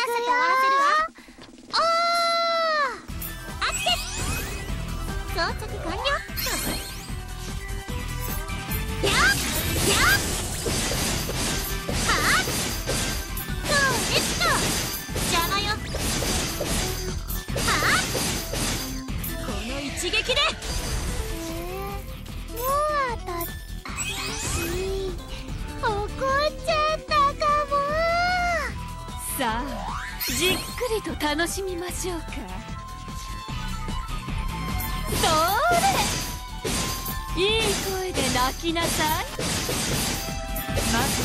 さと合わせるじっくりと楽しみましょうか。それいい声で泣きなさい。まず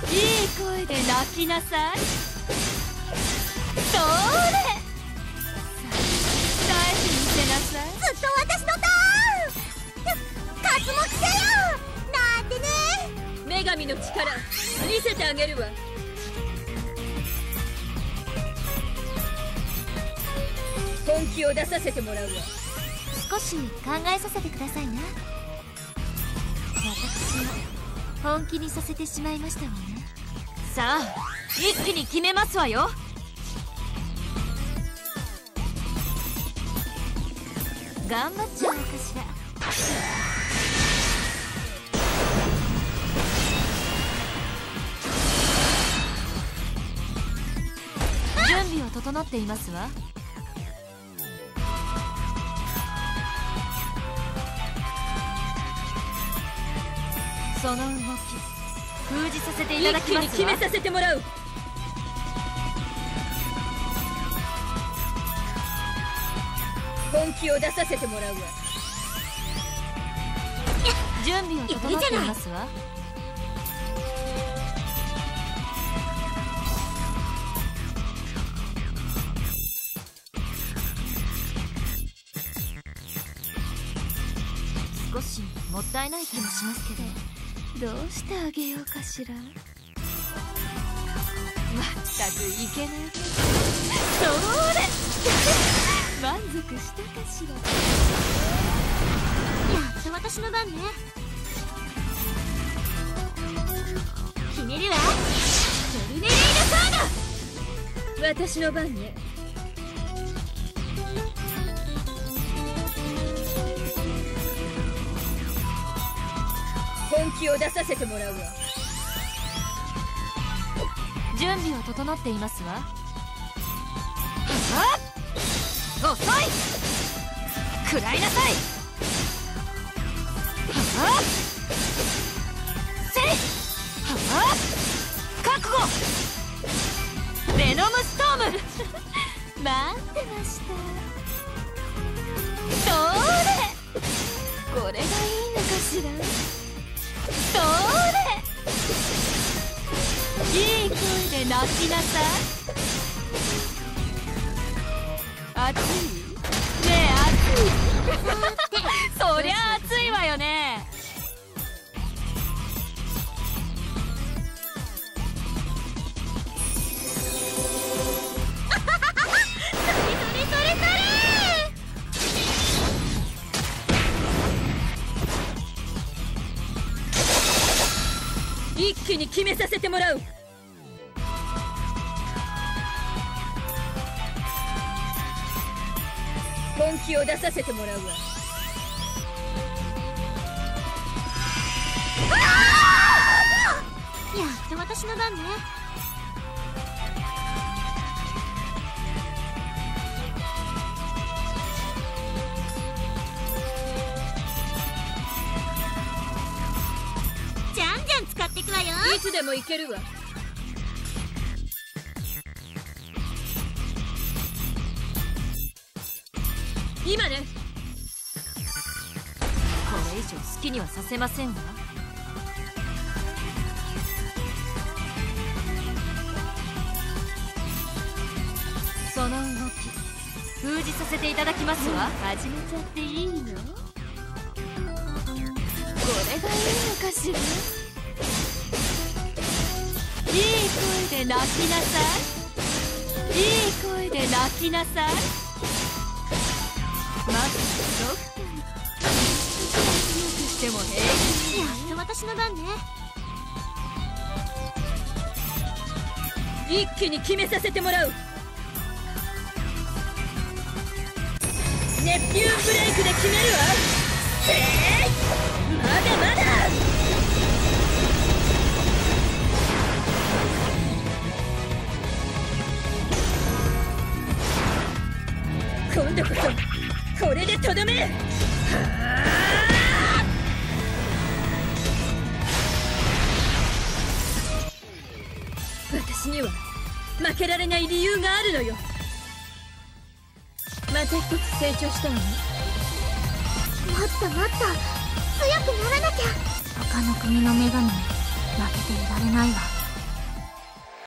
といい声で泣きなさい。それさあ鍛えてみせなさい。ずっと私のターン。かつもきせよ。なんてね。女神の力見せてあげるわ本気を出させてもらうわ。少し考えさせてくださいな私も本気にさせてしまいましたわね。さあ一気に決めますわよ。頑張っちゃおうかしら。準備は整っていますわ。その動き封じさせていただきますわ。決めさせてもらう本気を出させてもらうわ。準備は整っていますわ。少しもったいない気もしますけど。どうしてあげようかしら？まったくいけない。それ！満足したかしら？やっと私の番ね。決めるわ。トルネレイドソード！私の番ね本気を出させてもらうわ。準備は整っていますわ。遅い！食らいなさい！はっ！せいはっ！覚悟！ベノムストーム！待ってました。それこれがいいのかしら？それいい声で泣きなさい。熱い？に決めさせてもらう。本気を出させてもらうわ。やっと私の番ね。つでもいけるわ。今ね。これ以上好きにはさせませんわ。その動き封じさせていただきますわ、始めちゃっていいの？これがいいのかしら？いい声で泣きなさい。いい声で泣きなさい。まずソフトに強くしても平気。やっと私の番ね。一気に決めさせてもらう。ネプテューンブレイクで決めるわ。せー？まだまだ。私には負けられない理由があるのよ。また一つ成長したわねもっともっと強くならなきゃ。他の国の女神に負けていられないわ